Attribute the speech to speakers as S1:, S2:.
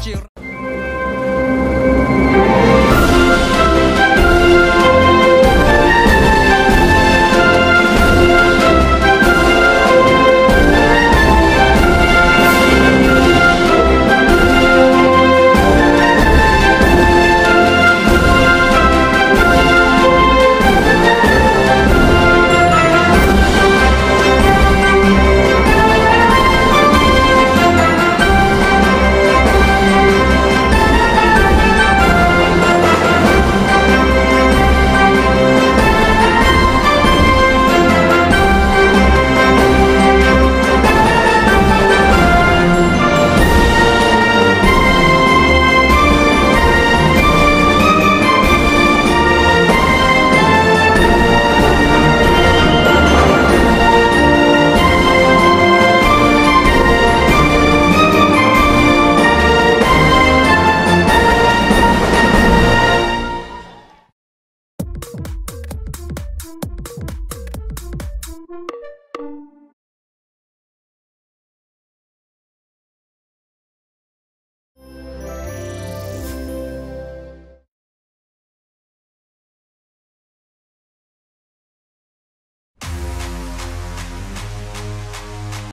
S1: chirro.